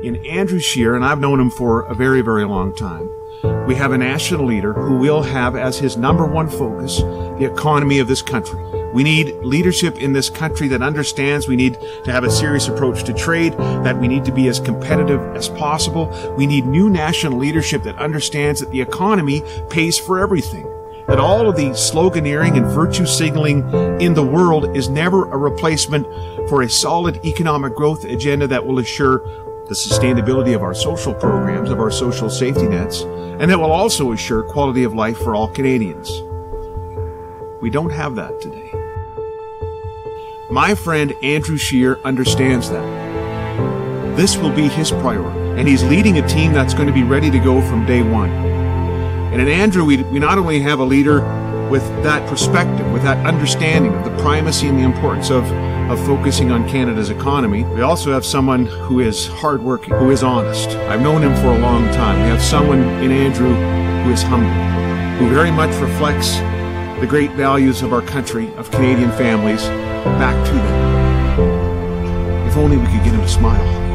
In Andrew Scheer, and I've known him for a very, very long time, we have a national leader who will have as his number one focus the economy of this country. We need leadership in this country that understands we need to have a serious approach to trade, that we need to be as competitive as possible. We need new national leadership that understands that the economy pays for everything. That all of the sloganeering and virtue signaling in the world is never a replacement for a solid economic growth agenda that will assure the sustainability of our social programs, of our social safety nets, and that will also assure quality of life for all Canadians. We don't have that today. My friend Andrew Scheer understands that. This will be his priority, and he's leading a team that's going to be ready to go from day one. And in Andrew, we, we not only have a leader with that perspective, with that understanding of the primacy and the importance of, of focusing on Canada's economy, we also have someone who is hardworking, who is honest. I've known him for a long time. We have someone in Andrew who is humble, who very much reflects the great values of our country, of Canadian families, back to them. If only we could get him to smile.